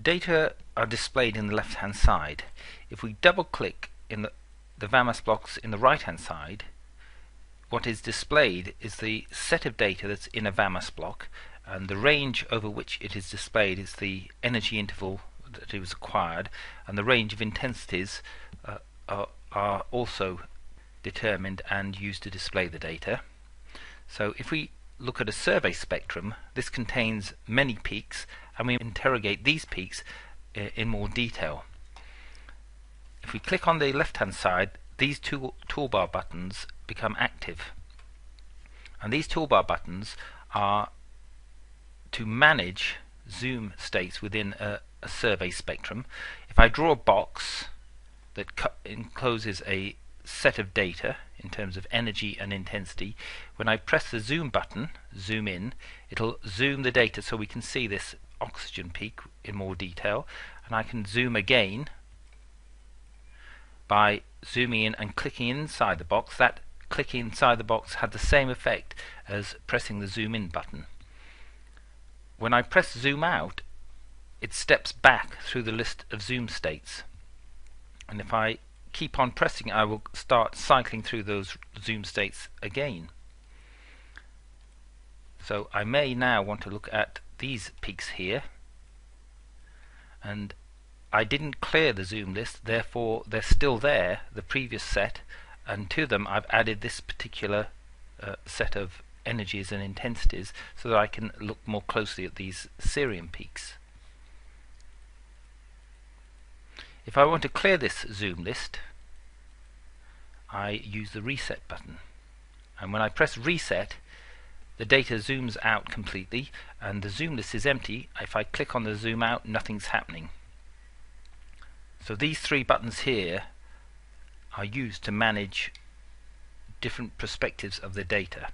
Data are displayed in the left hand side. If we double click in the, the VAMAS blocks in the right hand side, what is displayed is the set of data that's in a VAMAS block and the range over which it is displayed is the energy interval that it was acquired and the range of intensities uh, are, are also determined and used to display the data. So if we look at a survey spectrum, this contains many peaks and we interrogate these peaks uh, in more detail. If we click on the left hand side, these two toolbar buttons become active. And these toolbar buttons are to manage zoom states within a, a survey spectrum. If I draw a box that encloses a set of data in terms of energy and intensity, when I press the zoom button, zoom in, it'll zoom the data so we can see this oxygen peak in more detail and I can zoom again by zooming in and clicking inside the box. That clicking inside the box had the same effect as pressing the zoom in button. When I press zoom out it steps back through the list of zoom states. And if I keep on pressing I will start cycling through those zoom states again. So I may now want to look at these peaks here. And I didn't clear the zoom list therefore they're still there the previous set. And to them I've added this particular uh, set of energies and intensities so that I can look more closely at these Cerium peaks. If I want to clear this zoom list I use the reset button. And when I press reset the data zooms out completely and the zoom list is empty. If I click on the zoom out, nothing's happening. So these three buttons here are used to manage different perspectives of the data.